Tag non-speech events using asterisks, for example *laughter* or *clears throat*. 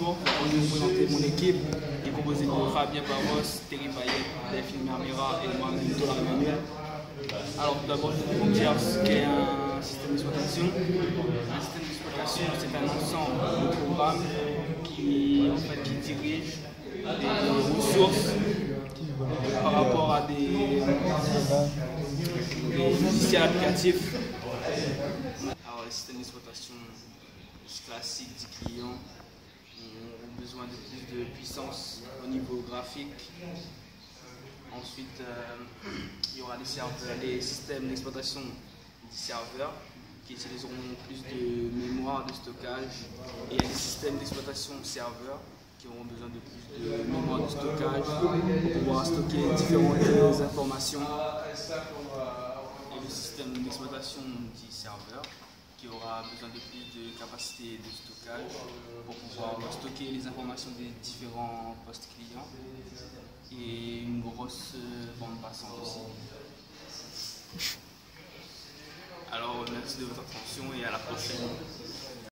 Je vais vous présenter mon équipe qui est composée de Fabien Barros, Terry Payet, Delphine Marmira et moi-même Nicolas Emmanuel. Alors d'abord, je vais vous dire ce qu'est un système d'exploitation. Un système d'exploitation, c'est un ensemble de programmes qui, en fait, qui dirige des ressources par rapport à des, des logiciels applicatifs. Alors les systèmes d'exploitation classiques du client ont besoin de plus de puissance au niveau graphique. Ensuite, euh, *clears throat* il y aura les, serveurs, systèmes d'exploitation du serveur qui utiliseront plus de mémoire, de stockage. Et a les systèmes d'exploitation serveur qui auront besoin de plus de mémoire de stockage pour pouvoir stocker différentes informations. Et le système d'exploitation du serveur qui aura besoin de plus de capacité de stockage pour pouvoir stocker les informations des différents postes clients et une grosse bande passante aussi. Alors merci de votre attention et à la prochaine.